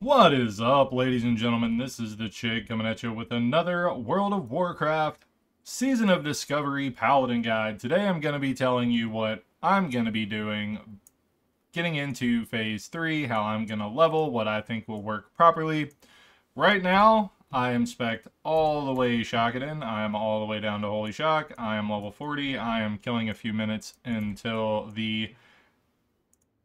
What is up, ladies and gentlemen? This is the Chigg coming at you with another World of Warcraft Season of Discovery Paladin Guide. Today I'm going to be telling you what I'm going to be doing, getting into Phase 3, how I'm going to level, what I think will work properly. Right now, I am spec all the way Shockadin. I am all the way down to Holy Shock. I am level 40. I am killing a few minutes until the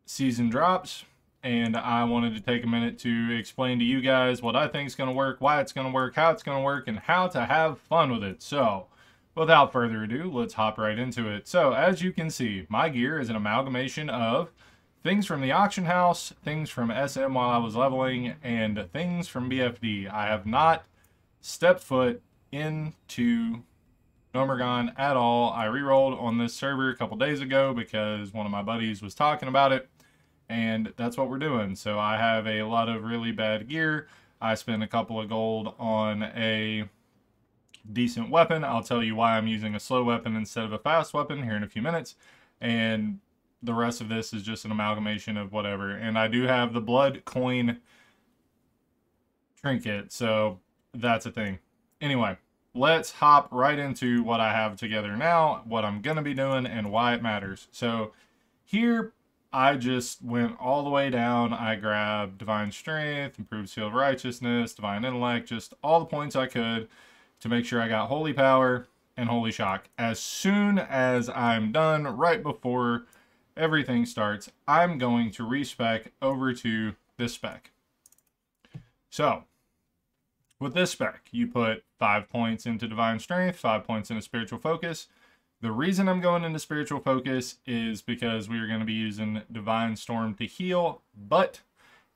season drops and I wanted to take a minute to explain to you guys what I think is going to work, why it's going to work, how it's going to work, and how to have fun with it. So, without further ado, let's hop right into it. So, as you can see, my gear is an amalgamation of things from the auction house, things from SM while I was leveling, and things from BFD. I have not stepped foot into Gnomeregan at all. I re-rolled on this server a couple days ago because one of my buddies was talking about it and that's what we're doing. So I have a lot of really bad gear. I spent a couple of gold on a decent weapon. I'll tell you why I'm using a slow weapon instead of a fast weapon here in a few minutes. And the rest of this is just an amalgamation of whatever. And I do have the blood coin trinket, so that's a thing. Anyway, let's hop right into what I have together now, what I'm going to be doing, and why it matters. So here I just went all the way down. I grabbed Divine Strength, Improved Seal of Righteousness, Divine Intellect, just all the points I could to make sure I got Holy Power and Holy Shock. As soon as I'm done, right before everything starts, I'm going to respec over to this spec. So, with this spec, you put 5 points into Divine Strength, 5 points into Spiritual Focus, the reason I'm going into spiritual focus is because we are going to be using divine storm to heal, but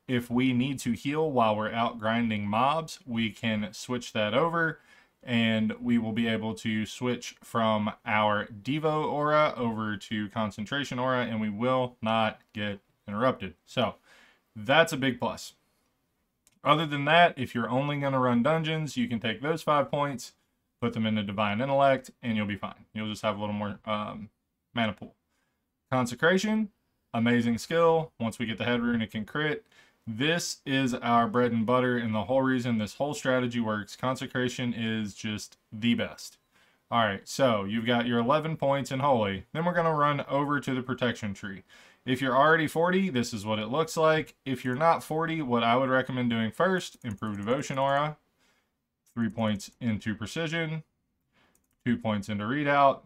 if we need to heal while we're out grinding mobs, we can switch that over and we will be able to switch from our Devo aura over to concentration aura and we will not get interrupted. So that's a big plus. Other than that, if you're only going to run dungeons, you can take those five points put them into divine intellect, and you'll be fine. You'll just have a little more um, mana pool. Consecration, amazing skill. Once we get the head rune, it can crit. This is our bread and butter, and the whole reason this whole strategy works. Consecration is just the best. All right, so you've got your 11 points in Holy. Then we're going to run over to the Protection Tree. If you're already 40, this is what it looks like. If you're not 40, what I would recommend doing first, improve Devotion Aura three points into precision, two points into Redoubt.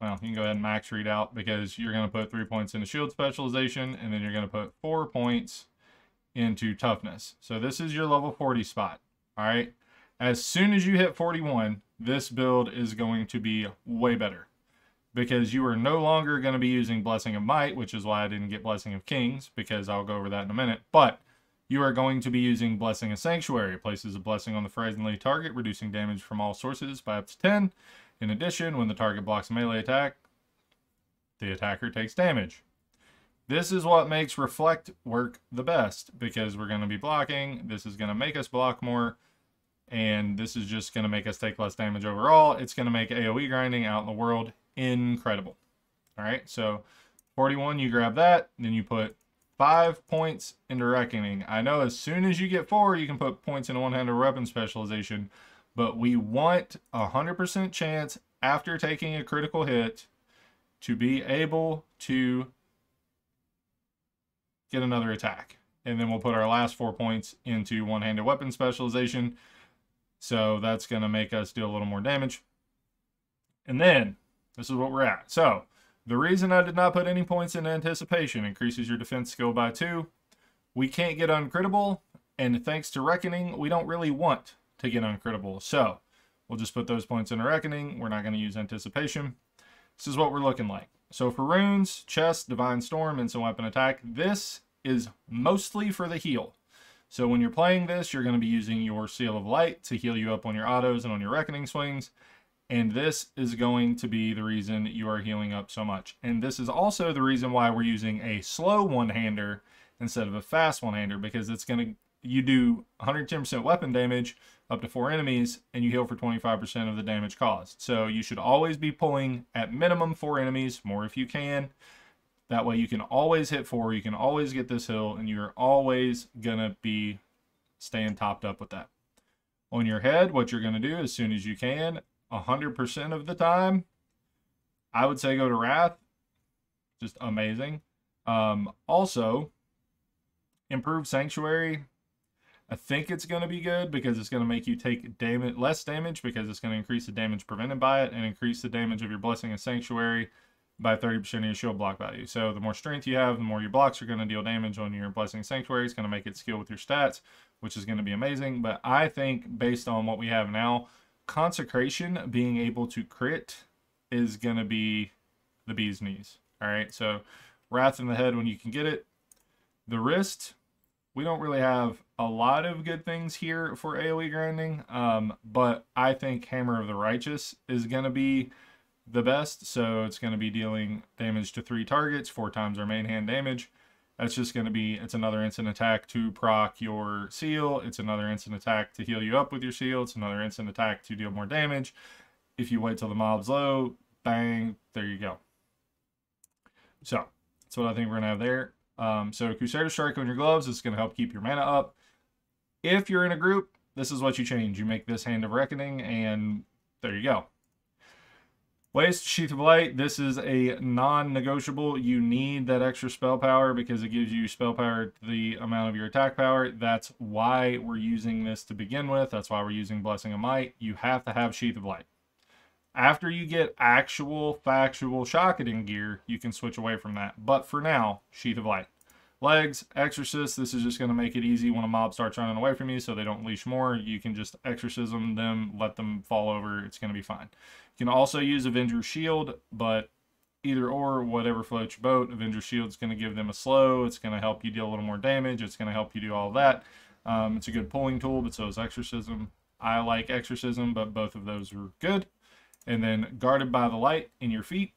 Well, you can go ahead and max Redoubt because you're going to put three points into shield specialization, and then you're going to put four points into toughness. So this is your level 40 spot. All right. As soon as you hit 41, this build is going to be way better because you are no longer going to be using Blessing of Might, which is why I didn't get Blessing of Kings because I'll go over that in a minute. But you are going to be using Blessing of Sanctuary. It places a blessing on the friendly target, reducing damage from all sources by up to 10. In addition, when the target blocks a melee attack, the attacker takes damage. This is what makes Reflect work the best, because we're going to be blocking. This is going to make us block more, and this is just going to make us take less damage overall. It's going to make AoE grinding out in the world incredible. All right, so 41, you grab that, then you put five points into Reckoning. I know as soon as you get four, you can put points into one-handed weapon specialization, but we want a 100% chance after taking a critical hit to be able to get another attack. And then we'll put our last four points into one-handed weapon specialization. So that's going to make us do a little more damage. And then, this is what we're at. So, the reason I did not put any points in anticipation increases your defense skill by 2. We can't get uncrittable, and thanks to Reckoning, we don't really want to get uncrittable. So, we'll just put those points in Reckoning. We're not going to use anticipation. This is what we're looking like. So for runes, chest, divine storm, instant weapon attack, this is mostly for the heal. So when you're playing this, you're going to be using your Seal of Light to heal you up on your autos and on your Reckoning swings. And this is going to be the reason you are healing up so much. And this is also the reason why we're using a slow one-hander instead of a fast one-hander because it's going to, you do 110% weapon damage up to four enemies and you heal for 25% of the damage caused. So you should always be pulling at minimum four enemies, more if you can. That way you can always hit four, you can always get this hill, and you're always going to be staying topped up with that. On your head, what you're going to do as soon as you can, 100% of the time, I would say go to Wrath. Just amazing. Um, also, improved Sanctuary. I think it's going to be good because it's going to make you take damage, less damage because it's going to increase the damage prevented by it and increase the damage of your Blessing and Sanctuary by 30% of your shield block value. So the more strength you have, the more your blocks are going to deal damage on your Blessing Sanctuary. It's going to make it scale with your stats, which is going to be amazing. But I think based on what we have now, Consecration being able to crit is going to be the bee's knees. All right, so Wrath in the head when you can get it. The wrist, we don't really have a lot of good things here for AoE grinding, um, but I think Hammer of the Righteous is going to be the best. So it's going to be dealing damage to three targets, four times our main hand damage. That's just going to be, it's another instant attack to proc your seal. It's another instant attack to heal you up with your seal. It's another instant attack to deal more damage. If you wait till the mob's low, bang, there you go. So that's what I think we're going to have there. Um, so Crusader Strike on your gloves is going to help keep your mana up. If you're in a group, this is what you change. You make this Hand of Reckoning, and there you go. Waist Sheath of Light. This is a non-negotiable. You need that extra spell power because it gives you spell power the amount of your attack power. That's why we're using this to begin with. That's why we're using Blessing of Might. You have to have Sheath of Light. After you get actual factual Shockadin gear, you can switch away from that. But for now, Sheath of Light. Legs, Exorcist, this is just going to make it easy when a mob starts running away from you so they don't leash more. You can just Exorcism them, let them fall over. It's going to be fine. You can also use Avenger Shield, but either or, whatever floats your boat, Avenger Shield is going to give them a slow. It's going to help you deal a little more damage. It's going to help you do all that. Um, it's a good pulling tool, but so is Exorcism. I like Exorcism, but both of those are good. And then Guarded by the Light in your feet.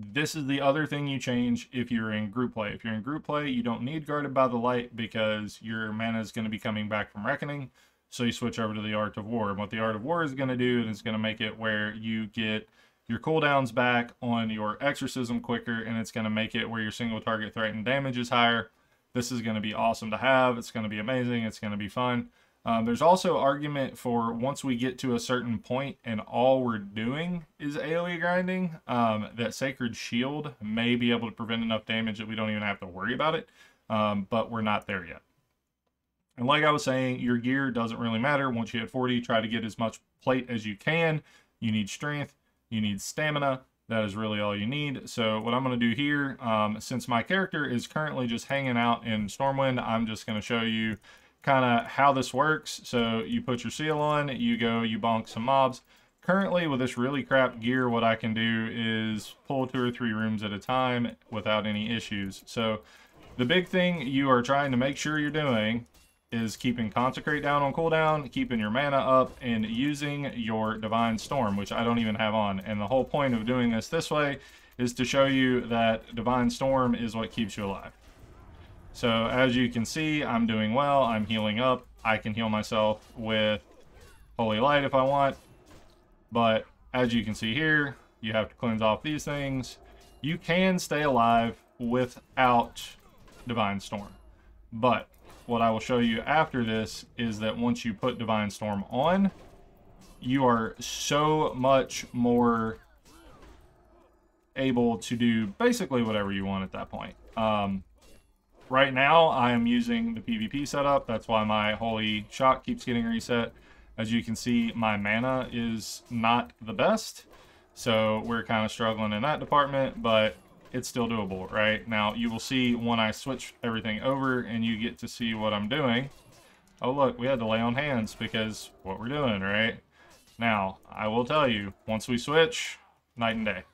This is the other thing you change if you're in group play. If you're in group play, you don't need Guarded by the Light because your mana is going to be coming back from Reckoning. So you switch over to the Art of War. And what the Art of War is going to do is going to make it where you get your cooldowns back on your exorcism quicker, and it's going to make it where your single target threatened damage is higher. This is going to be awesome to have. It's going to be amazing. It's going to be fun. Um, there's also argument for once we get to a certain point and all we're doing is AoE grinding, um, that Sacred Shield may be able to prevent enough damage that we don't even have to worry about it, um, but we're not there yet. And like I was saying, your gear doesn't really matter. Once you hit 40, try to get as much plate as you can. You need strength, you need stamina. That is really all you need. So what I'm going to do here, um, since my character is currently just hanging out in Stormwind, I'm just going to show you kind of how this works. So you put your seal on, you go, you bonk some mobs. Currently, with this really crap gear, what I can do is pull two or three rooms at a time without any issues. So the big thing you are trying to make sure you're doing is keeping Consecrate down on cooldown, keeping your mana up, and using your Divine Storm, which I don't even have on. And the whole point of doing this this way is to show you that Divine Storm is what keeps you alive. So as you can see, I'm doing well. I'm healing up. I can heal myself with Holy Light if I want. But as you can see here, you have to cleanse off these things. You can stay alive without Divine Storm. But what I will show you after this is that once you put Divine Storm on, you are so much more able to do basically whatever you want at that point. Um, right now, I am using the PvP setup. That's why my Holy Shock keeps getting reset. As you can see, my mana is not the best. So we're kind of struggling in that department, but it's still doable, right? Now, you will see when I switch everything over and you get to see what I'm doing. Oh, look, we had to lay on hands because what we're doing, right? Now, I will tell you, once we switch, night and day.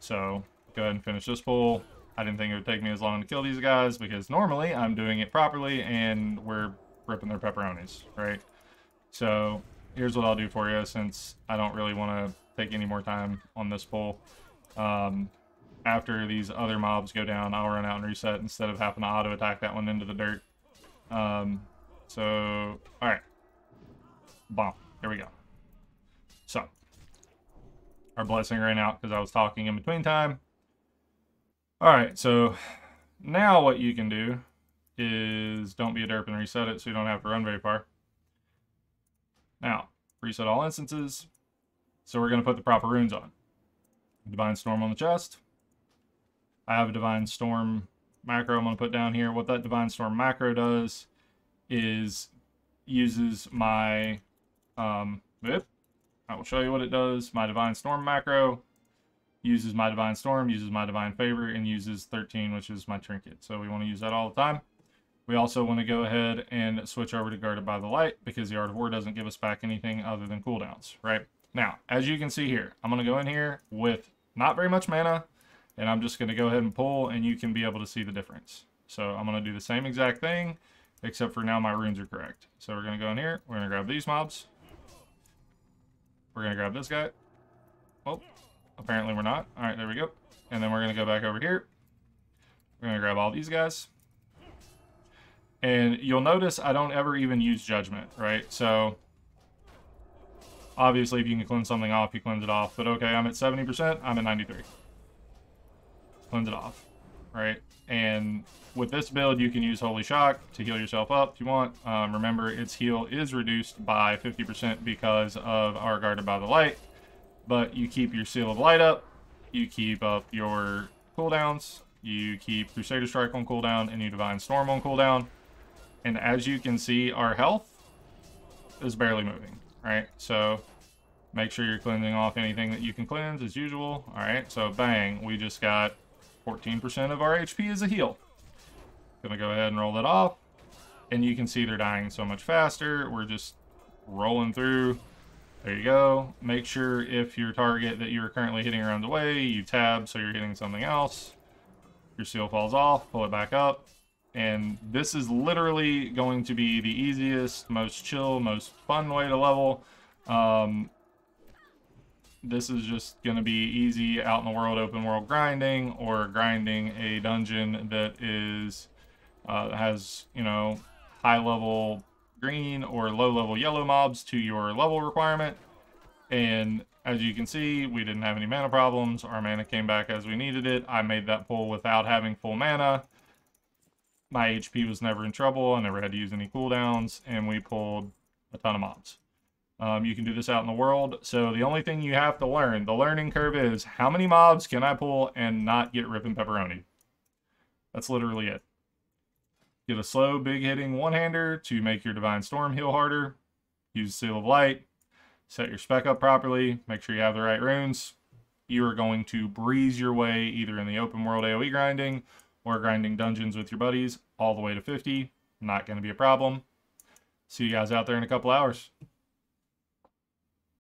So, go ahead and finish this pull. I didn't think it would take me as long to kill these guys because normally I'm doing it properly and we're ripping their pepperonis, right? So, here's what I'll do for you since I don't really want to take any more time on this pull. Um, after these other mobs go down, I'll run out and reset instead of having to auto attack that one into the dirt. Um, so, alright. Bomb. Here we go. So, our blessing ran out because I was talking in between time. All right, so now what you can do is don't be a derp and reset it so you don't have to run very far. Now, reset all instances. So we're going to put the proper runes on. Divine Storm on the chest. I have a Divine Storm macro I'm going to put down here. What that Divine Storm macro does is uses my, um, I will show you what it does. My Divine Storm macro uses my Divine Storm, uses my Divine Favor, and uses 13, which is my trinket. So we want to use that all the time. We also want to go ahead and switch over to Guarded by the Light because the Art of War doesn't give us back anything other than cooldowns, right? Now, as you can see here, I'm going to go in here with not very much mana, and I'm just going to go ahead and pull, and you can be able to see the difference. So I'm going to do the same exact thing, except for now my runes are correct. So we're going to go in here, we're going to grab these mobs. We're going to grab this guy. Apparently we're not. All right, there we go. And then we're going to go back over here. We're going to grab all these guys. And you'll notice I don't ever even use judgment, right? So obviously if you can cleanse something off, you cleanse it off. But okay, I'm at 70%, I'm at 93. Cleanse it off, right? And with this build, you can use Holy Shock to heal yourself up if you want. Um, remember, its heal is reduced by 50% because of our Guarded by the Light. But you keep your Seal of Light up, you keep up your cooldowns, you keep Crusader Strike on cooldown, and you Divine Storm on cooldown. And as you can see, our health is barely moving, right? So make sure you're cleansing off anything that you can cleanse as usual. All right, so bang, we just got 14% of our HP as a heal. Gonna go ahead and roll that off. And you can see they're dying so much faster. We're just rolling through. There you go. Make sure if your target that you're currently hitting around the way, you tab so you're hitting something else. Your seal falls off, pull it back up, and this is literally going to be the easiest, most chill, most fun way to level. Um, this is just going to be easy out in the world open world grinding or grinding a dungeon that is uh, has, you know, high level green or low level yellow mobs to your level requirement. And as you can see, we didn't have any mana problems. Our mana came back as we needed it. I made that pull without having full mana my HP was never in trouble. I never had to use any cooldowns, and we pulled a ton of mobs. Um, you can do this out in the world. So the only thing you have to learn, the learning curve is how many mobs can I pull and not get ripping pepperoni? That's literally it. Get a slow, big hitting one-hander to make your Divine Storm heal harder. Use Seal of Light. Set your spec up properly. Make sure you have the right runes. You are going to breeze your way either in the open world AoE grinding or grinding dungeons with your buddies all the way to 50. Not going to be a problem. See you guys out there in a couple hours.